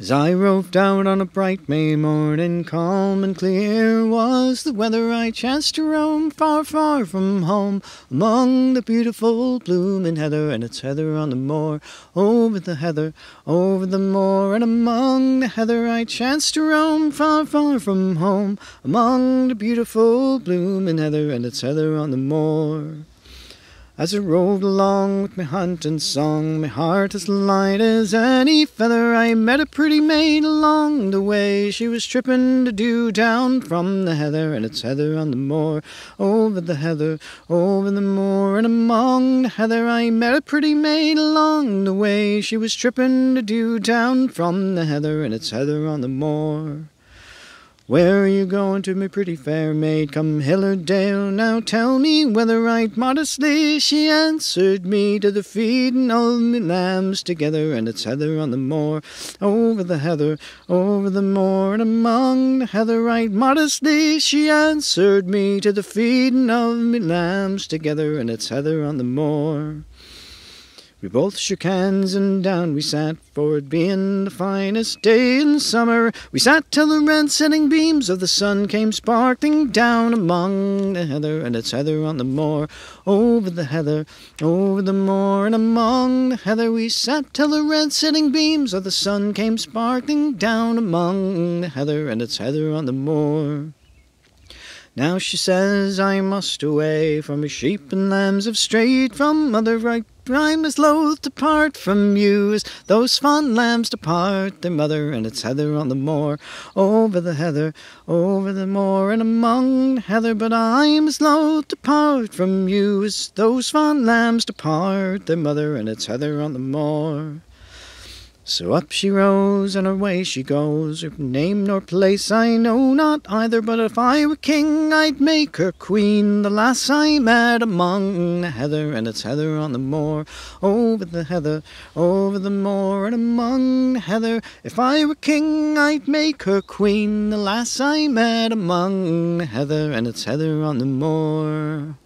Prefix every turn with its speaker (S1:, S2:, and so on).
S1: As I roved out on a bright May morning, calm and clear was the weather, I chanced to roam far, far from home, among the beautiful blooming heather, and it's heather on the moor, over the heather, over the moor, and among the heather I chanced to roam far, far from home, among the beautiful blooming heather, and it's heather on the moor. As I roved along with my hunting song, my heart as light as any feather, I met a pretty maid along the way. She was tripping the dew down from the heather, and it's heather on the moor, over the heather, over the moor, and among the heather I met a pretty maid along the way. She was tripping the dew down from the heather, and it's heather on the moor. Where are you going to, my pretty fair maid? Come hill dale, now tell me whether right modestly she answered me to the feeding of me lambs together, and it's heather on the moor, over the heather, over the moor, and among the heather right modestly she answered me to the feeding of me lambs together, and it's heather on the moor. We both shook hands and down we sat, for it being the finest day in summer. We sat till the red setting beams of the sun came sparkling down among the heather, and it's heather on the moor, over the heather, over the moor, and among the heather we sat till the red setting beams of the sun came sparkling down among the heather, and it's heather on the moor. Now she says I must away, for my sheep and lambs have strayed from mother right. I'm as loath to part from you as those fond lambs depart their mother, and it's heather on the moor, over the heather, over the moor, and among the heather. But I'm as loath to part from you as those fond lambs depart their mother, and it's heather on the moor. So up she rose, and away she goes. Her name nor place I know not either, but if I were king, I'd make her queen. The lass I met among the heather, and it's heather on the moor, over the heather, over the moor, and among the heather. If I were king, I'd make her queen. The lass I met among the heather, and it's heather on the moor.